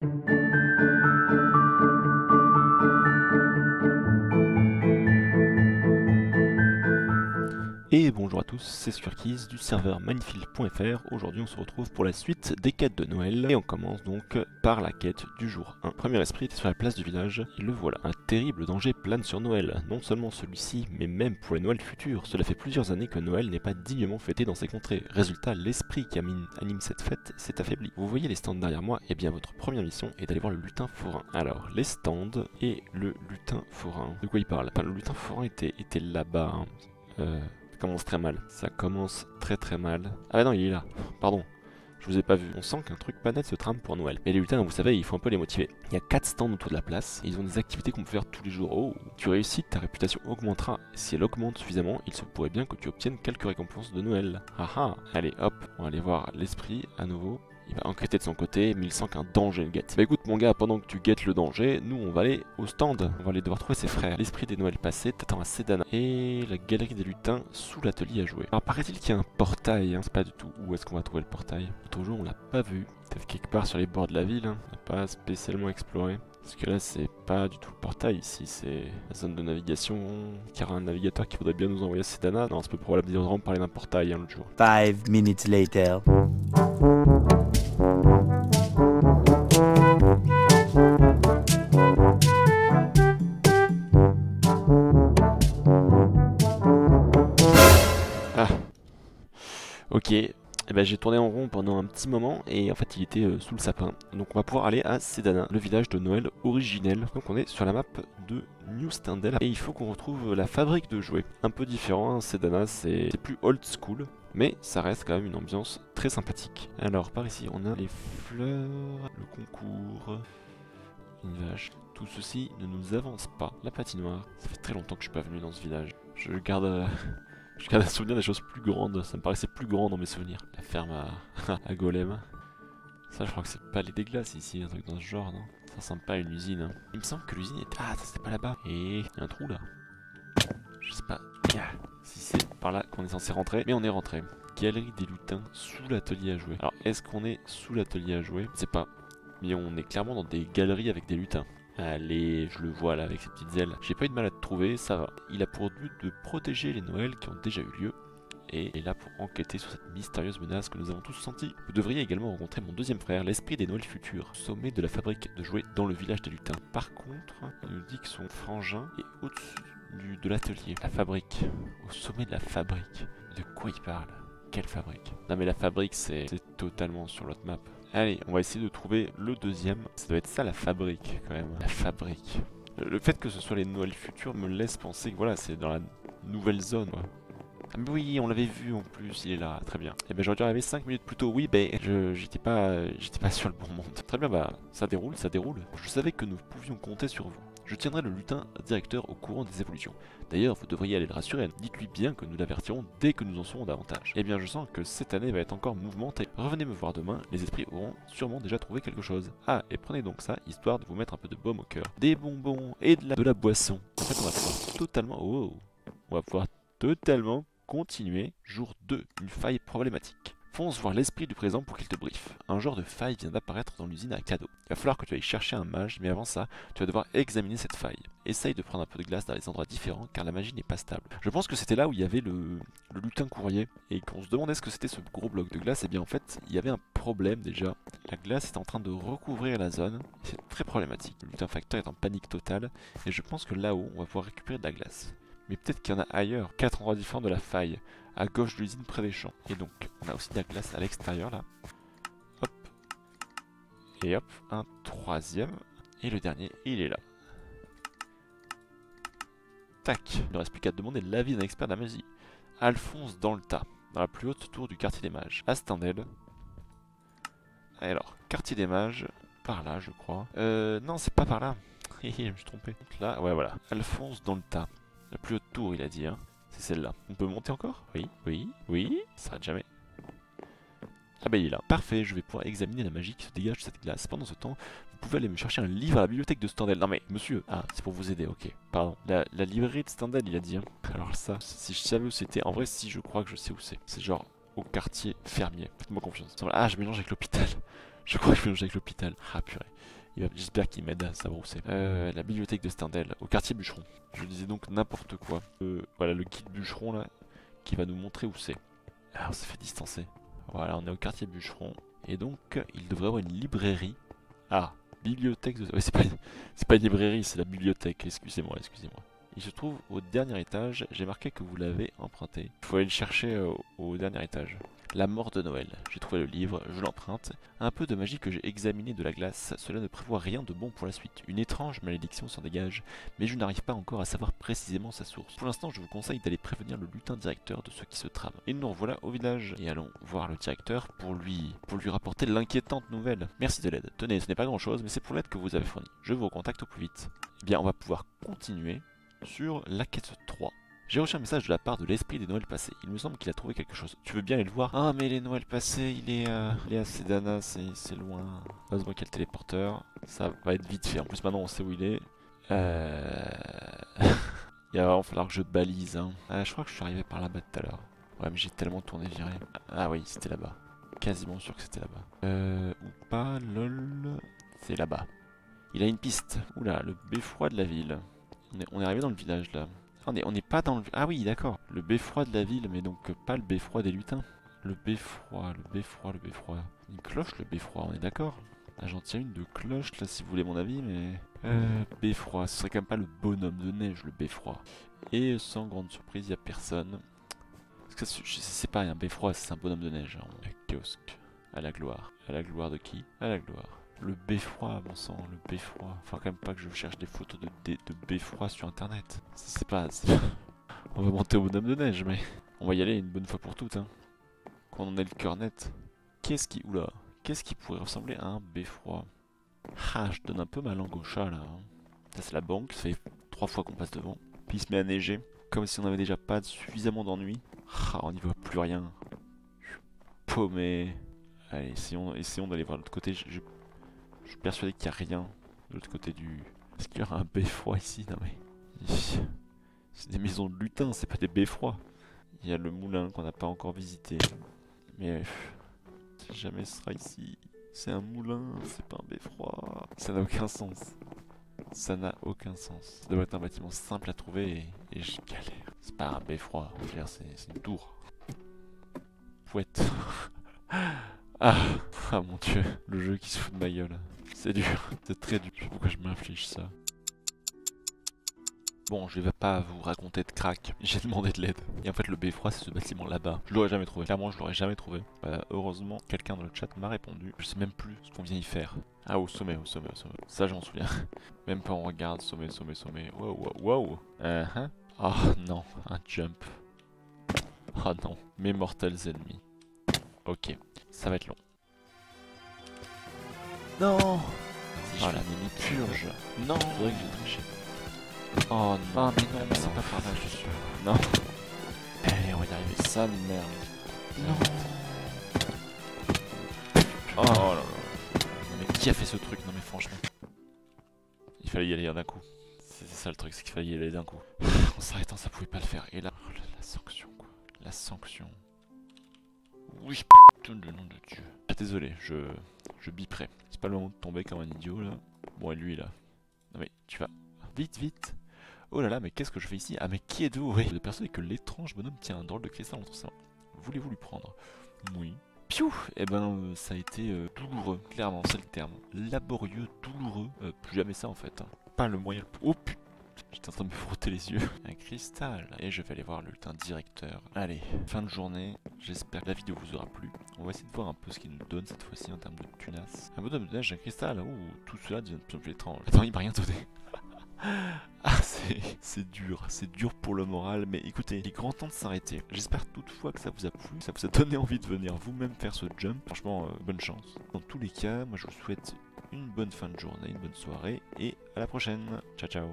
thank you Et bonjour à tous, c'est Skurkies du serveur Minefield.fr. Aujourd'hui on se retrouve pour la suite des quêtes de Noël. Et on commence donc par la quête du jour 1. Premier esprit était sur la place du village, et le voilà. Un terrible danger plane sur Noël. Non seulement celui-ci, mais même pour les Noëls futurs. Cela fait plusieurs années que Noël n'est pas dignement fêté dans ces contrées. Résultat, l'esprit qui anime cette fête s'est affaibli. Vous voyez les stands derrière moi? Eh bien votre première mission est d'aller voir le lutin forain. Alors, les stands et le lutin forain. De quoi il parle? Enfin, Le lutin forain était, était là-bas. Hein. Euh, commence très mal. Ça commence très très mal. Ah non, il est là. Pardon. Je vous ai pas vu. On sent qu'un truc pas net se trame pour Noël. Mais les lutins, vous savez, il faut un peu les motiver. Il y a 4 stands autour de la place. Ils ont des activités qu'on peut faire tous les jours. Oh, tu réussis, ta réputation augmentera. Si elle augmente suffisamment, il se pourrait bien que tu obtiennes quelques récompenses de Noël. Ah ah Allez, hop, on va aller voir l'esprit à nouveau. Il va enquêter de son côté, mais il sent qu'un danger le guette. Bah écoute mon gars, pendant que tu guettes le danger, nous on va aller au stand. On va aller devoir trouver ses frères. L'esprit des Noëls passés t'attend à Sedana. Et la galerie des lutins sous l'atelier à jouer. Alors paraît-il qu'il y a un portail, hein. c'est pas du tout où est-ce qu'on va trouver le portail. Jour on l'a pas vu. Peut-être quelque part sur les bords de la ville, hein. on n'a pas spécialement exploré. Parce que là, c'est pas du tout le portail ici, c'est la zone de navigation. Car un navigateur qui voudrait bien nous envoyer à Sedana. Non, c'est peu probable de parler d'un portail hein, l'autre jour. Five minutes later. Ok, eh ben, j'ai tourné en rond pendant un petit moment et en fait il était euh, sous le sapin. Donc on va pouvoir aller à Sedana, le village de Noël originel. Donc on est sur la map de New Stendel et il faut qu'on retrouve la fabrique de jouets. Un peu différent, hein. Sedana c'est plus old school, mais ça reste quand même une ambiance très sympathique. Alors par ici on a les fleurs, le concours, une vache. Tout ceci ne nous avance pas. La patinoire, ça fait très longtemps que je suis pas venu dans ce village. Je garde... Euh, je garde un souvenir des choses plus grandes, ça me paraissait plus grand dans mes souvenirs. La ferme à, à Golem. Ça, je crois que c'est pas les déglaces ici, un truc dans ce genre, non? Ça ressemble pas à une usine. Hein. Il me semble que l'usine était... Ah, c'était pas là-bas. Et il y a un trou là. Je sais pas si c'est par là qu'on est censé rentrer, mais on est rentré. Galerie des lutins sous l'atelier à jouer. Alors, est-ce qu'on est sous l'atelier à jouer? Je sais pas. Mais on est clairement dans des galeries avec des lutins. Allez, je le vois là avec ses petites ailes. J'ai pas eu de mal à te trouver, ça va. Il a pour but de protéger les Noëls qui ont déjà eu lieu et est là pour enquêter sur cette mystérieuse menace que nous avons tous sentie. Vous devriez également rencontrer mon deuxième frère, l'esprit des Noëls futurs, sommet de la fabrique de jouets dans le village des lutins. Par contre, il nous dit que son frangin est au-dessus de l'atelier. La fabrique, au sommet de la fabrique. De quoi il parle? Quelle fabrique? Non mais la fabrique c'est totalement sur l'autre map. Allez, on va essayer de trouver le deuxième. Ça doit être ça la fabrique quand même. La fabrique. Le fait que ce soit les Noëls futurs me laisse penser que voilà, c'est dans la nouvelle zone. Ah mais oui, on l'avait vu en plus, il est là, très bien. Et eh ben j'aurais dû arriver 5 minutes plus tôt, oui, ben j'étais pas, j'étais pas sur le bon monde. Très bien, bah ça déroule, ça déroule. Je savais que nous pouvions compter sur vous. Je tiendrai le lutin directeur au courant des évolutions. D'ailleurs, vous devriez aller le rassurer. Dites-lui bien que nous l'avertirons dès que nous en saurons davantage. Eh bien, je sens que cette année va être encore mouvementée. Revenez me voir demain, les esprits auront sûrement déjà trouvé quelque chose. Ah, et prenez donc ça, histoire de vous mettre un peu de baume au cœur. Des bonbons et de la, de la boisson. En fait, on va pouvoir totalement... Oh On va pouvoir totalement continuer. Jour 2, une faille problématique. Fonce voir l'esprit du présent pour qu'il te briefe. Un genre de faille vient d'apparaître dans l'usine à cadeaux. Il va falloir que tu ailles chercher un mage, mais avant ça, tu vas devoir examiner cette faille. Essaye de prendre un peu de glace dans les endroits différents, car la magie n'est pas stable. Je pense que c'était là où il y avait le, lutin courrier, et qu'on se demandait ce que c'était ce gros bloc de glace, et bien en fait, il y avait un problème déjà. La glace est en train de recouvrir la zone, c'est très problématique. Le lutin facteur est en panique totale, et je pense que là-haut, on va pouvoir récupérer de la glace. Mais peut-être qu'il y en a ailleurs, quatre endroits différents de la faille à gauche de l'usine près des champs. Et donc, on a aussi de la glace à l'extérieur là. Hop. Et hop, un troisième. Et le dernier, il est là. Tac. Il ne reste plus qu'à demander l'avis d'un expert de. Alphonse dans le tas, dans la plus haute tour du quartier des mages. Astandel. Alors, quartier des mages, par là je crois. Euh, non, c'est pas par là. je me suis trompé. Là, ouais voilà. Alphonse dans le tas. La plus haute tour, il a dit, hein celle-là. On peut monter encore? Oui, oui, oui, ça s'arrête jamais. Ah bah il est là. Parfait, je vais pouvoir examiner la magie qui se dégage de cette glace. Pendant ce temps, vous pouvez aller me chercher un livre à la bibliothèque de Standel. Non mais, monsieur, ah, c'est pour vous aider, ok. Pardon. La, librairie de Standel, il a dit. Hein. Alors ça, si je savais où c'était, en vrai, si je crois que je sais où c'est. C'est genre au quartier fermier. Faites-moi confiance. Ah, je mélange avec l'hôpital. Je crois que je vais avec l'hôpital. Ah purée. J'espère qu'il m'aide à s'abrousser. Euh, la bibliothèque de Stendhal, au quartier bûcheron. Je disais donc n'importe quoi. Euh, voilà le guide bûcheron là, qui va nous montrer où c'est. Ah, on s'est fait distancer. Voilà, on est au quartier bûcheron. Et donc, il devrait y avoir une librairie. Ah, bibliothèque de... c'est pas, pas une librairie, c'est la bibliothèque. Excusez-moi, excusez-moi. Il se trouve au dernier étage. J'ai marqué que vous l'avez emprunté. Il faut aller le chercher euh, au dernier étage. La mort de Noël. J'ai trouvé le livre, je l'emprunte. Un peu de magie que j'ai examiné de la glace, cela ne prévoit rien de bon pour la suite. Une étrange malédiction s'en dégage, mais je n'arrive pas encore à savoir précisément sa source. Pour l'instant, je vous conseille d'aller prévenir le lutin directeur de ce qui se trame. Et nous revoilà au village, et allons voir le directeur pour lui, pour lui rapporter l'inquiétante nouvelle. Merci de l'aide. Tenez, ce n'est pas grand chose, mais c'est pour l'aide que vous avez fournie. Je vous recontacte au plus vite. Eh bien, on va pouvoir continuer sur la quête 3. J'ai reçu un message de la part de l'esprit des Noëls passés. Il me semble qu'il a trouvé quelque chose. Tu veux bien aller le voir? Ah, mais les Noëls passés, il est, euh, il est à Sedana, c'est loin. Heureusement qu'il y a le téléporteur. Ça va être vite fait. En plus, maintenant, on sait où il est. Euh... il va vraiment falloir que je balise. Hein. Ah, je crois que je suis arrivé par là-bas tout à l'heure. Ouais, mais j'ai tellement tourné viré. Ah oui, c'était là-bas. Quasiment sûr que c'était là-bas. Euh... Ou pas, lol. C'est là-bas. Il a une piste. Oula, le beffroi de la ville. On est, on est arrivé dans le village, là. On n'est pas dans le... Ah oui, d'accord. Le beffroi de la ville, mais donc pas le beffroi des lutins. Le beffroi, le beffroi, le beffroi. Une cloche, le beffroi, on est d'accord ah, J'en tiens une de cloche, là, si vous voulez mon avis, mais... Euh, beffroi, ce serait quand même pas le bonhomme de neige, le beffroi. Et sans grande surprise, il a personne. Parce que c'est pas un beffroi, c'est un bonhomme de neige. Hein. kiosque. À la gloire. À la gloire de qui? À la gloire. Le beffroi, bon sang, le beffroi. Enfin, quand même pas que je cherche des photos de, de, beffroi sur internet. C'est pas, On va monter au bonhomme de neige, mais on va y aller une bonne fois pour toutes. Hein. Quand on a le cœur net. Qu'est-ce qui. Oula. Qu'est-ce qui pourrait ressembler à un beffroi? Ah, je donne un peu ma langue au chat là. Hein. Ça, c'est la banque, ça fait trois fois qu'on passe devant. Puis il se met à neiger. Comme si on avait déjà pas suffisamment d'ennui. Ah, on n'y voit plus rien. Je suis paumé. Allez, essayons, d'aller voir l'autre côté. Je suis persuadé qu'il n'y a rien de l'autre côté du... Est-ce qu'il y aura un beffroi ici Non mais... C'est des maisons de lutin, c'est pas des beffrois. Il y a le moulin qu'on n'a pas encore visité. Mais... jamais ce sera ici. C'est un moulin, c'est pas un beffroi. Ça n'a aucun sens. Ça n'a aucun sens. Ça doit être un bâtiment simple à trouver et, et je galère. C'est pas un beffroi, c'est une tour. Pouette. ah, ah mon dieu, le jeu qui se fout de ma gueule. C'est dur, c'est très dur. Pourquoi je m'inflige ça Bon, je vais pas vous raconter de crack, j'ai demandé de l'aide. Et en fait, le beffroi, c'est ce bâtiment là-bas. Je l'aurais jamais trouvé. Clairement, je l'aurais jamais trouvé. Bah, heureusement, quelqu'un dans le chat m'a répondu. Je sais même plus ce qu'on vient y faire. Ah, au sommet, au sommet, au sommet. Ça, j'en souviens. même pas on regarde, sommet, sommet, sommet. Wow, wow, wow. Uh -huh. Oh non, un jump. Oh non, mes mortels ennemis. Ok, ça va être long. Non Oh la mini-purge Non Faudrait que j'ai triché. Oh non, ah, mais non, mais c'est pas par là, je suis sûr. Non Allez, on va y arriver, sale merde. Non Oh là là Mais qui a fait ce truc? Non mais franchement. Il fallait y aller d'un coup. C'est ça le truc, c'est qu'il fallait y aller d'un coup. en s'arrêtant, ça pouvait pas le faire. Et là, oh la sanction quoi. La sanction. Oui, putain de nom de Dieu. Ah, désolé, je, je biperai. C'est pas le moment de tomber comme un idiot là. Bon, et lui là. Non mais tu vas. Vite, vite Oh là là, mais qu'est-ce que je fais ici? Ah, mais qui êtes-vous? Oui. De persuader que l'étrange bonhomme tient un drôle de cristal entre ses. Voulez-vous lui prendre? Oui. Piou Eh ben, euh, ça a été euh, douloureux, clairement, c'est le terme. Laborieux, douloureux. Euh, plus jamais ça en fait. Hein. Pas le moyen. Oh putain J'étais en train de me frotter les yeux. Un cristal. Et je vais aller voir le lutin directeur. Allez, fin de journée. J'espère que la vidéo vous aura plu. On va essayer de voir un peu ce qu'il nous donne cette fois-ci en termes de tunas. Un bonhomme de neige, un cristal. Ouh, tout cela devient de plus en plus étrange. Attends, il m'a rien donné. Ah, c'est dur, c'est dur pour le moral, mais écoutez, il est grand temps de s'arrêter. J'espère toutefois que ça vous a plu, ça vous a donné envie de venir vous-même faire ce jump. Franchement, euh, bonne chance. Dans tous les cas, moi je vous souhaite une bonne fin de journée, une bonne soirée, et à la prochaine. Ciao, ciao.